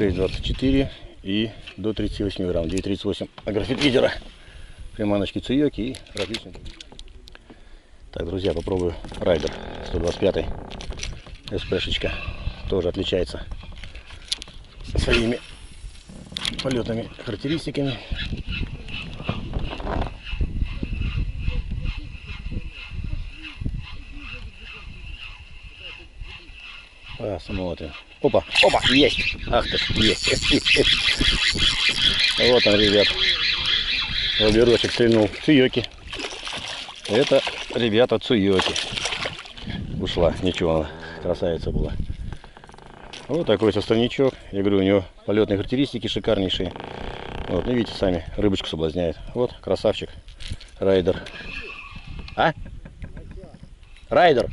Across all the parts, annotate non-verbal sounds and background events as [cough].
6,24 и до 38 грамм. 9,38 агрофит лидера. Приманочки цуёки и различные. Так, друзья, попробую райдер 125 СПшечка. Тоже отличается своими полетными характеристиками. Посмотрим. Опа, опа, есть. Ах ты, есть. Вот он, ребят. Лоберочек стрельнул. Цуёки. Это, ребята, цуёки. Ушла, ничего, она красавица была. Вот такой составничок. Я говорю, у него полетные характеристики шикарнейшие. Вот, ну видите сами, рыбочку соблазняет. Вот, красавчик. Райдер. А? Райдер.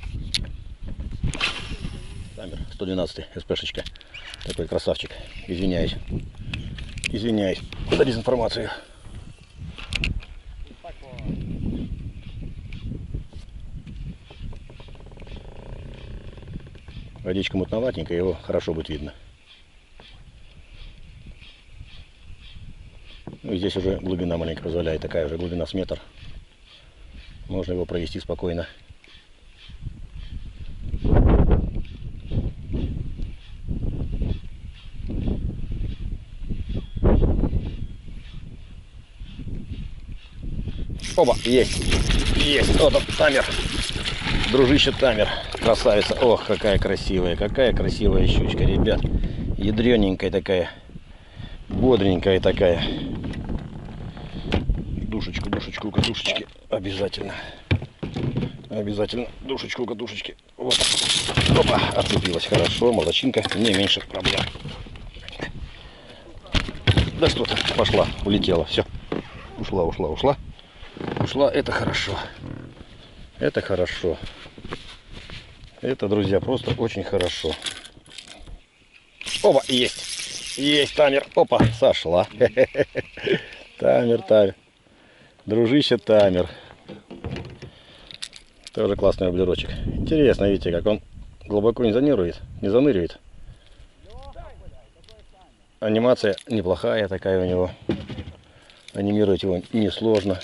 Тамер 112 СПшечка. Такой красавчик. Извиняюсь. Извиняюсь за дезинформацию. Водичка мутноватенькая, его хорошо будет видно. Ну, здесь уже глубина маленько позволяет, такая уже глубина с метр. Можно его провести спокойно. Оба, есть. Есть. Вот он, тамер. Дружище тамер. Красавица. Ох, какая красивая. Какая красивая щучка, ребят. Ядрененькая такая. Бодренькая такая. Душечку, душечку, катушечки. Обязательно. Обязательно душечку, катушечки. Вот. Опа, отцепилась. Хорошо, молодчинка. Не меньше проблем. Да что-то пошла, улетела. Все. Ушла, ушла, ушла. Ушла, это хорошо. Это хорошо. Это, друзья, просто очень хорошо. Опа, есть. Есть тамер. Опа, сошла. [laughs] Тамер, тамер. Дружище тамер. Тоже классный облерочек. Интересно, видите, как он глубоко не занирует, не заныривает. Анимация неплохая такая у него. Анимировать его несложно.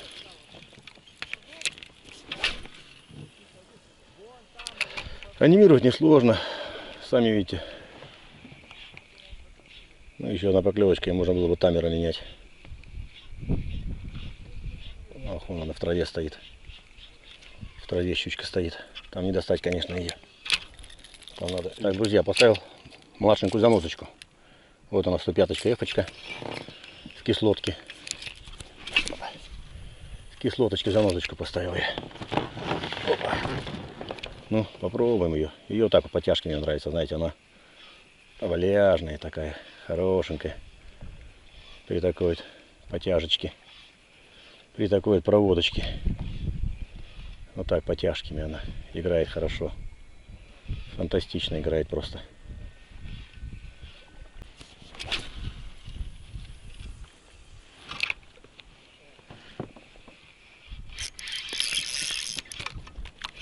Анимировать несложно, сами видите. Ну, еще одна поклевочка, и можно было бы тамера менять. Ах, вон она в траве стоит. В траве щучка стоит. Там не достать, конечно, ее. Там надо... Так, друзья, поставил младшенькую заносочку. Вот она, 105 эфочка в кислотке. В кислоточке заносочку поставил я. Ну, попробуем ее. Ее так вот потяжки мне нравится, знаете, она валяжная такая, хорошенькая. При такой вот потяжечке. При такой вот проводочке. Вот так потяжками она играет хорошо. Фантастично играет просто.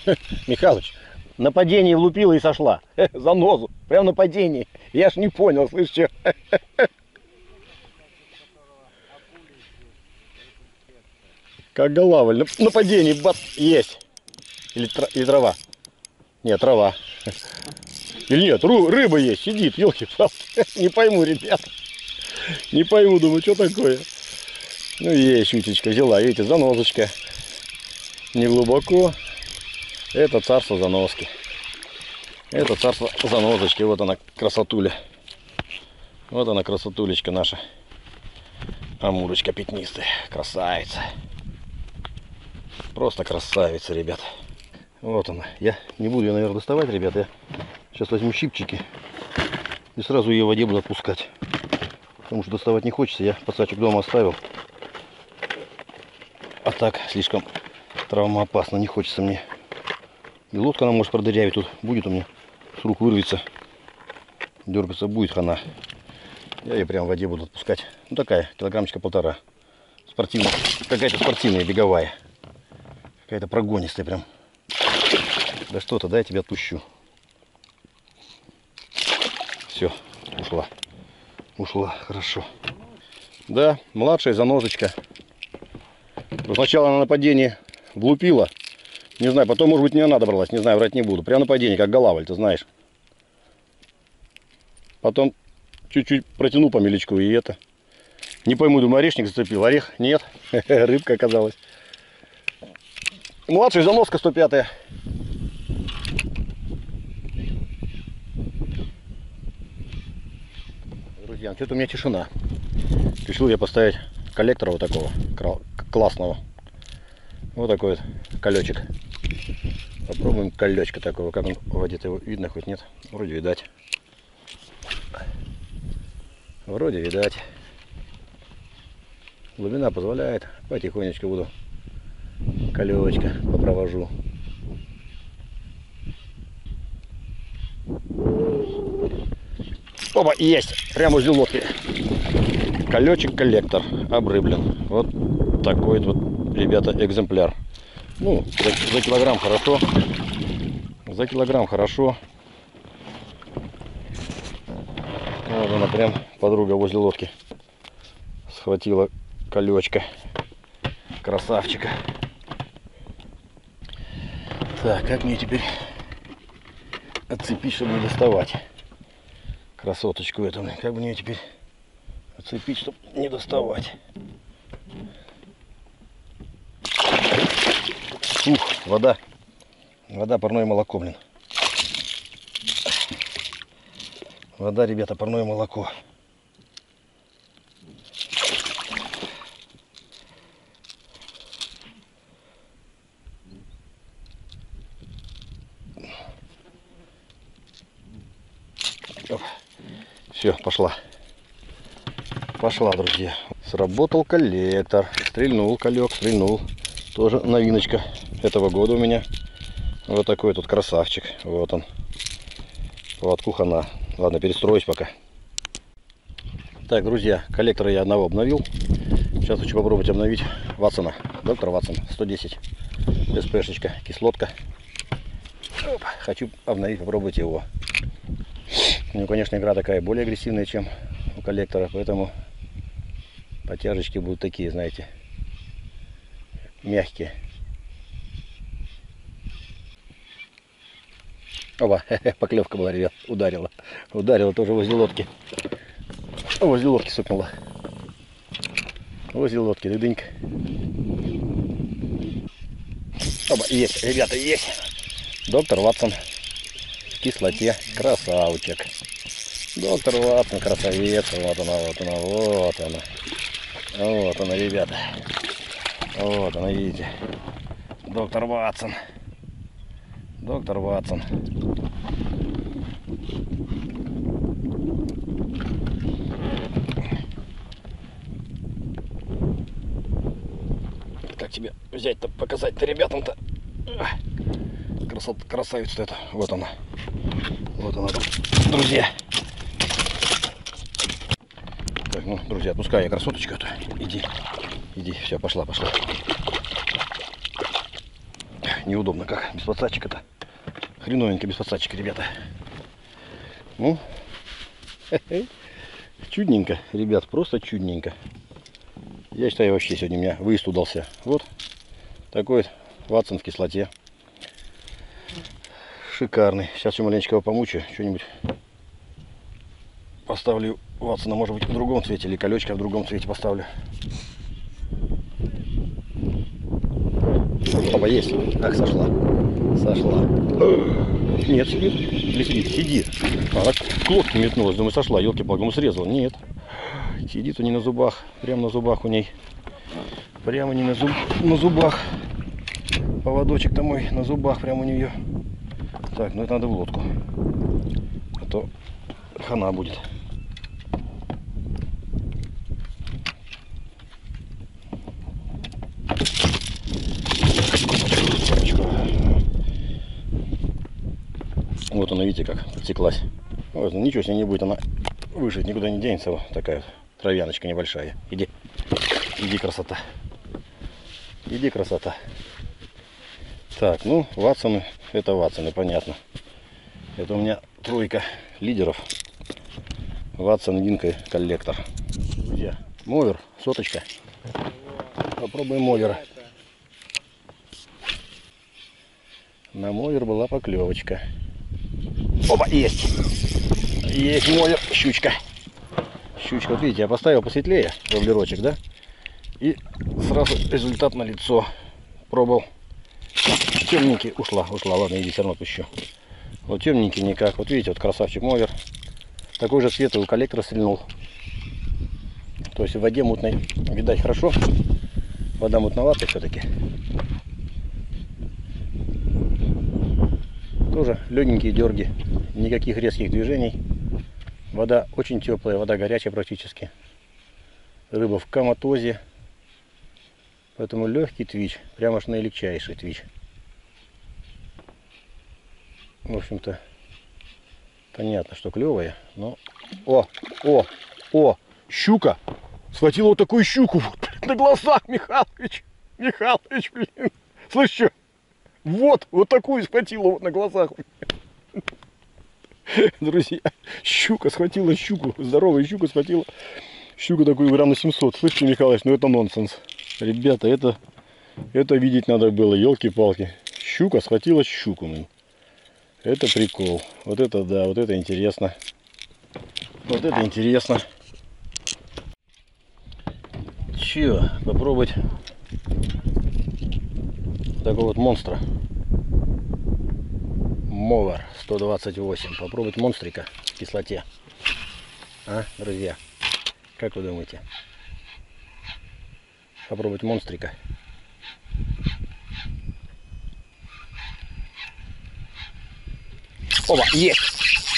[laughs] Михалыч, на падении влупила и сошла. [laughs] За нозу. Прям на падении. Я ж не понял, слышь, что? [laughs] Как голавль. На, на падении, бац, есть. Или, или трава. Нет, трава. Или нет, ру, рыба есть, сидит, елки Не пойму, ребят. Не пойму, думаю, что такое. Ну, есть утечка, взяла, видите, занозочка. Не глубоко. Это царство заноски. Это царство занозочки. Вот она красотуля. Вот она красотулечка наша. Амурочка пятнистая. Красавица. Просто красавица, ребят. Вот она. Я не буду ее, наверное, доставать, ребят. Я сейчас возьму щипчики и сразу ее в воде буду отпускать. Потому что доставать не хочется. Я пацачек дома оставил. А так слишком травмоопасно. Не хочется мне и лодка она может продырявить. Тут будет у меня с рук вырвется. Дергаться будет хана. Я ее прям в воде буду отпускать. Ну такая, килограммчика полтора. Спортивная. Какая-то спортивная, беговая. Какая-то прогонистая прям. Да что-то, да, я тебя отпущу. Все, ушла. Ушла, хорошо. Да, младшая занозочка. Сначала на нападении влупила. Не знаю, потом, может быть, не она добралась. Не знаю, врать не буду. Прям нападение, как голавль, ты знаешь. Потом чуть-чуть протянул по мелечку и это. Не пойму, думаю, орешник зацепил. Орех? Нет. [laughs] Рыбка оказалась. Младшая заноска 105 -я. Друзья, что-то у меня тишина. Решил я поставить коллектора вот такого классного. Вот такой вот колечек. Попробуем колечка такого. Как он в воде-то его видно хоть нет? Вроде видать. Вроде видать. Глубина позволяет. Потихонечку буду колечко попровожу. Опа, есть! Прямо возле лодки. Колечек коллектор обрыблен. Вот такой вот, ребята, экземпляр. Ну, за, за килограмм хорошо. За килограмм хорошо. Вот она прям подруга возле лодки. Схватила колечко. Красавчика. Так, как мне теперь отцепить, чтобы не доставать красоточку эту? Как мне теперь отцепить, чтобы не доставать? Вода. Вода, парное молоко, блин. Вода, ребята, парное молоко. Все, пошла. Пошла, друзья. Сработал коллектор. Стрельнул колек, стрельнул. Тоже новиночка этого года у меня. Вот такой тут красавчик. Вот он. Поводку хана. Ладно, перестроюсь пока. Так, друзья, коллектора я одного обновил. Сейчас хочу попробовать обновить Ватсона. Доктор Ватсон, 110. СПшечка, кислотка. Оп, Хочу обновить, попробовать его. У него, конечно, игра такая более агрессивная, чем у коллектора, поэтому потяжечки будут такие, знаете, мягкие. Оба, [laughs] поклевка была, ребят, ударила. Ударила тоже возле лодки. Возле лодки сукнула. Возле лодки, дыдынька. Оба, есть, ребята, есть. Доктор Ватсон в кислоте. Красавчик. Доктор Ватсон, красавец. Вот она, вот она, вот она. Вот она, ребята. Вот она, видите. Доктор Ватсон. Доктор Ватсон. Как тебе взять-то, показать-то ребятам-то? Красот, красавица это. Вот она. Вот она, друзья. Так, ну, друзья, отпускаю я красоточку эту. Иди. Иди, все, пошла, пошла. Неудобно как, без подсадчика-то. Хреновенько без подсадчика, ребята. Ну, [laughs] чудненько, ребят, просто чудненько. Я считаю, вообще сегодня меня выезд удался. Вот такой Ватсон в кислоте. Шикарный. Сейчас еще маленечко его помучаю. Что-нибудь поставлю Ватсона, может быть, в другом цвете. Или колечко в другом цвете поставлю. Опа, есть. Ах, сошла. Сошла. Нет, сидит. Или сидит? Сидит. А, так к лодке метнулась. Думаю, сошла. Елки-палки, ну срезала. Нет. Сидит у нее на зубах. Прямо на зубах у ней. Прямо не на, зуб... на зубах. Поводочек-то мой на зубах прямо у нее. Так, ну это надо в лодку. А то хана будет. Вот она, видите, как подтеклась. Вот, ну, ничего с ней не будет, она выжить никуда не денется. Вот такая вот травяночка небольшая. Иди, иди, красота. Иди, красота. Так, ну, Ватсоны, это Ватсоны, понятно. Это у меня тройка лидеров. Ватсон Гинка коллектор. Друзья, мовер, соточка. Попробуем мовера. На мовер была поклевочка. Опа, есть. Есть мовер, щучка. Щучка, вот видите, я поставил посветлее воблерочек, да? И сразу результат на лицо. Пробовал. Темненький, ушла, ушла, ладно, иди, все равно пущу. Вот темненький никак. Вот видите, вот красавчик мовер. Такой же цвет у коллектора стрельнул. То есть в воде мутной, видать, хорошо. Вода мутноватая все-таки. Тоже легенькие дерги, никаких резких движений. Вода очень теплая, вода горячая практически. Рыба в коматозе. Поэтому легкий твич, прямо аж наилегчайший твич. В общем-то, понятно, что клевая, но... О, о, о, щука! Схватила вот такую щуку вот, [laughs] на глазах, Михалыч! Михалыч, блин! Слышь? Вот, вот такую схватила вот на глазах. Друзья, щука схватила щуку, здоровая щука схватила щуку такую грамм на 700. Слышите, Михалыч, ну это нонсенс. Ребята, это, это видеть надо было, елки-палки. Щука схватила щуку. Ну. Это прикол. Вот это да, вот это интересно. Вот это интересно. Че, попробовать такого вот монстра. Мовар 128. Попробовать монстрика в кислоте. А, друзья? Как вы думаете? Попробовать монстрика. Опа, есть!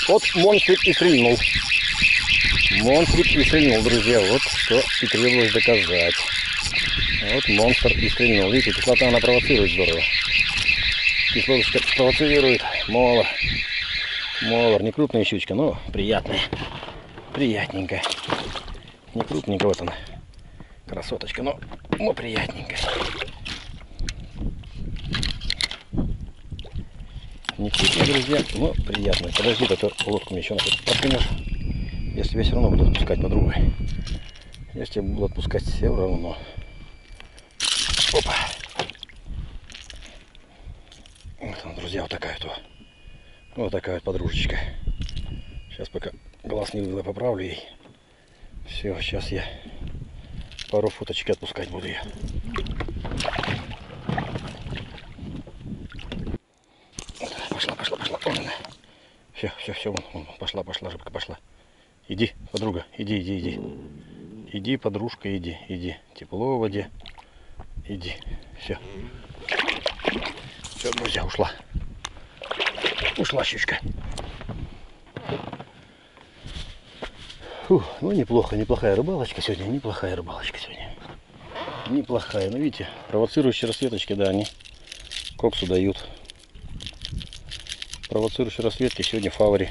Вот монстрик и стрельнул. Монстрик и стрельнул, друзья. Вот что и требовалось доказать. Вот монстр и стрельнул. Видите, кислота она провоцирует здорово. Кислоточка провоцирует. Молор. Молор. Не крупная щучка, но приятная. Приятненько. Не крупненько, вот она. Красоточка, но, но приятненько. Не крупная, друзья, но приятная. Подожди, то лодку мне еще надо подкинешь. Я тебя все равно буду отпускать по другой. Я тебя буду отпускать все равно. Опа. Вот, друзья, вот такая вот. Вот такая вот подружечка. Сейчас пока глаз не вывел, поправлю ей. Все, сейчас я пару фоточек отпускать буду я. Пошла, пошла, пошла. Вон. Все, все, все, вон, вон, пошла, пошла, рыбка, пошла. Иди, подруга, иди, иди, иди. Иди, подружка, иди, иди. Тепло в воде. Иди. Все. Все, друзья, ушла. Ушла щучка. Фух, ну неплохо, неплохая рыбалочка сегодня, неплохая рыбалочка сегодня. Неплохая, ну видите, провоцирующие расцветочки, да, они коксу дают. Провоцирующие расцветки сегодня фавори.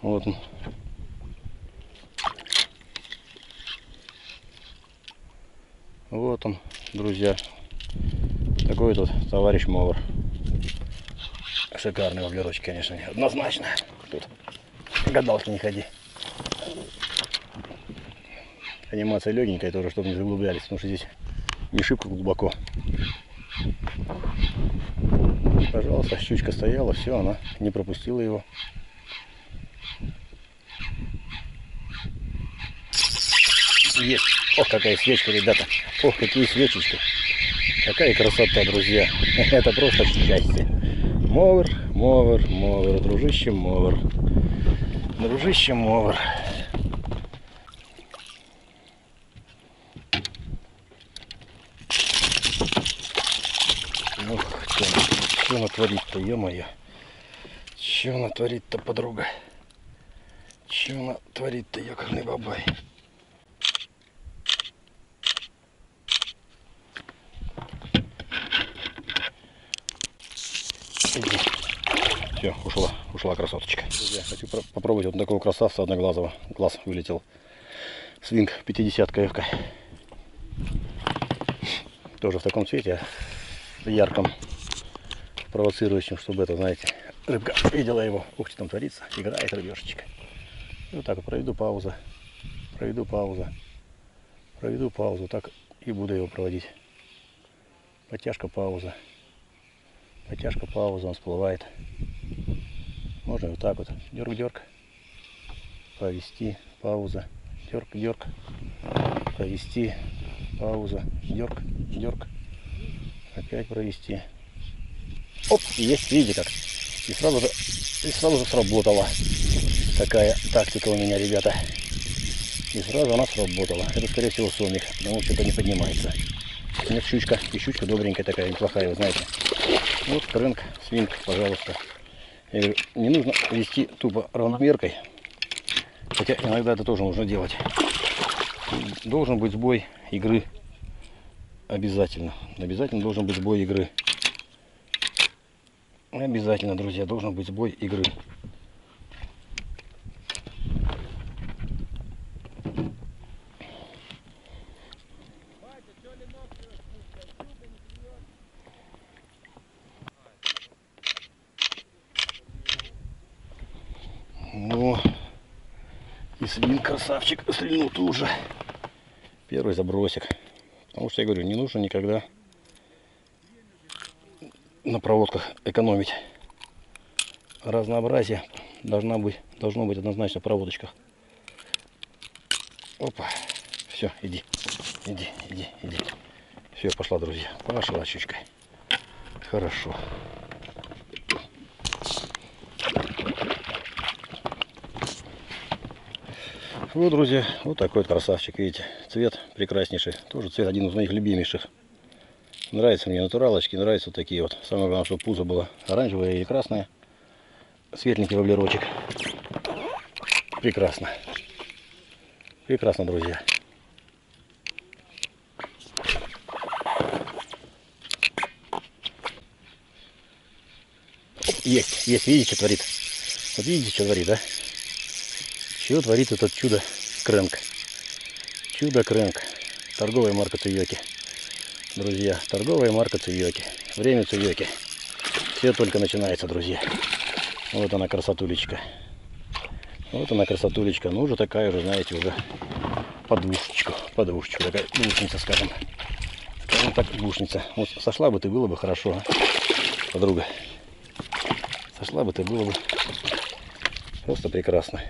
Вот он. Вот он, друзья. Такой тут товарищ Мовр. Шикарный воблерочек, конечно, однозначно. Тут гадалки не ходи. Анимация легенькая тоже, чтобы не заглублялись, потому что здесь не шибко глубоко. Пожалуйста, щучка стояла, все, она не пропустила его. Есть. Ох, какая свечка, ребята. Ох, какие свечечки. Какая красота, друзья. [laughs] Это просто счастье. Мовер, мовер, мовер, дружище мовер. Дружище мовер. Ох, что натворит-то, ё-моё. Что натворит-то, подруга? Что она творит-то, ёкарный бабай? Все, ушла, ушла красоточка. Друзья, хочу попробовать вот такого красавца одноглазого. Глаз вылетел. Свинг 50 КФК. Тоже в таком цвете, ярком, провоцирующем, чтобы это, знаете, рыбка видела его. Ух ты, там творится, играет рыбешечка. И вот так вот проведу паузу. Проведу паузу. Проведу паузу. Так и буду его проводить. Подтяжка, пауза. Подтяжка, пауза. Он всплывает. Можно вот так вот. Дерг-дерг. Повести. Пауза. Дерг-дерг. Повести. Пауза. Дерг. Дерг. Опять провести. Оп, есть, видите как. И сразу же, и сразу же сработала. Такая тактика у меня, ребята. И сразу она сработала. Это, скорее всего, сомик, потому что это не поднимается. Нет, щучка. И щучка добренькая такая, неплохая, вы знаете. Вот крынк, свинка, пожалуйста. Я говорю, не нужно вести тупо равномеркой. Хотя иногда это тоже нужно делать. Должен быть сбой игры. Обязательно. Обязательно должен быть сбой игры. Обязательно, друзья, должен быть сбой игры. Ну, и свин красавчик стрельнул тут же. Первый забросик. Потому что я говорю, не нужно никогда на проводках экономить. Разнообразие должна быть, должно быть однозначно в проводочках. Опа. Все, иди. Иди, иди, иди. Все, пошла, друзья. Пошла щучкой. Хорошо. Вот, друзья, вот такой вот красавчик, видите. Цвет прекраснейший. Тоже цвет один из моих любимейших. Нравятся мне натуралочки, нравятся вот такие вот. Самое главное, чтобы пузо было оранжевое или красное. Светленький воблерочек. Прекрасно. Прекрасно, друзья. Есть, есть, видите, что творит? Вот видите, что творит, да? Что творит этот чудо крэнк? Чудо крэнк. Торговая марка Цуйоки. Друзья, торговая марка Цуйоки. Время Цуйоки. Все только начинается, друзья. Вот она красотулечка. Вот она красотулечка. Ну, уже такая уже, знаете, уже подушечку. Подушечку. Такая двушница, скажем. Скажем так, двушница. Вот сошла бы ты, было бы хорошо, а? подруга. Сошла бы ты, было бы просто прекрасно.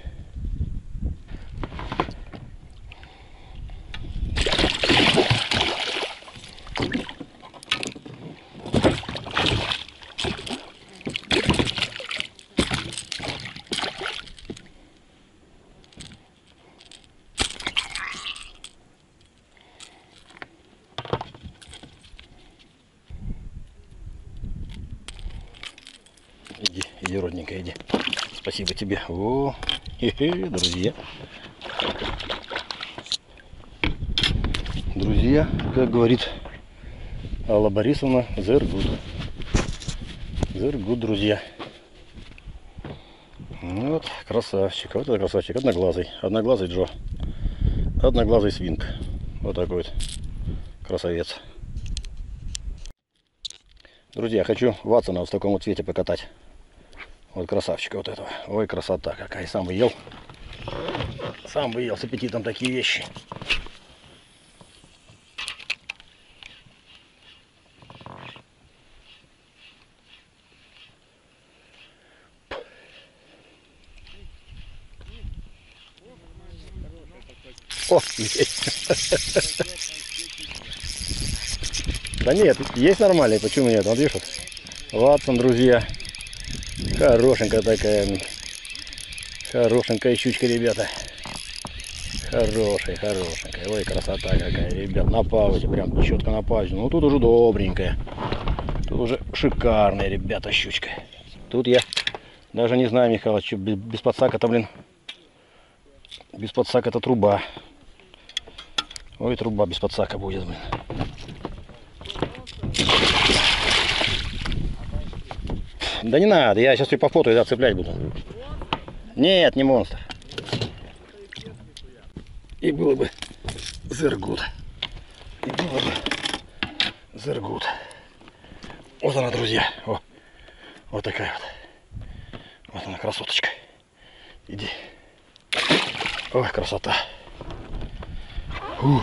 Иди, родненькая, иди. Спасибо тебе. О, хе -хе, друзья. Друзья, как говорит Алла Борисовна, зергуд. Зергуд, друзья. Ну Вот, красавчик. Вот это красавчик. Одноглазый. Одноглазый Джо. Одноглазый свинг. Вот такой вот красавец. Друзья, хочу Ватсона вот в таком вот цвете покатать. Вот красавчика вот этого. Ой, красота какая. Сам бы ел. Сам бы ел с аппетитом такие вещи. О, есть. Да нет, есть нормальный, почему нет? Вот видишь, вот. Ватсон, друзья. Хорошенькая такая. Хорошенькая щучка, ребята. Хорошая, хорошенькая. Ой, красота какая, ребят. На паузе, прям четко на паузе. Ну, тут уже добренькая. Тут уже шикарная, ребята, щучка. Тут я даже не знаю, Михалыч, без, без подсака-то, блин. Без подсака-то труба. Ой, труба без подсака будет, блин. Да не надо, я сейчас ее по фото да, цеплять буду. Нет, не монстр. И было бы зергут. И было бы зергут. Вот она, друзья. О, вот такая вот. Вот она, красоточка. Иди. Ой, красота. Фух.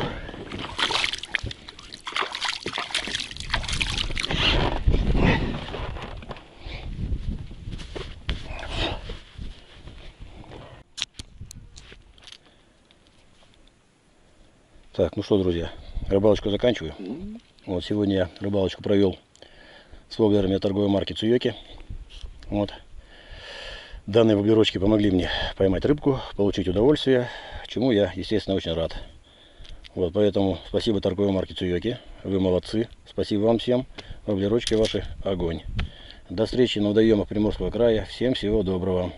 Так, ну что, друзья, рыбалочку заканчиваю. Вот сегодня я рыбалочку провел с воблерами торговой марки Цуёки. Вот. Данные воблерочки помогли мне поймать рыбку, получить удовольствие, чему я, естественно, очень рад. Вот, поэтому спасибо торговой марке Цуёки. Вы молодцы. Спасибо вам всем. Воблерочки ваши огонь. До встречи на водоемах Приморского края. Всем всего доброго.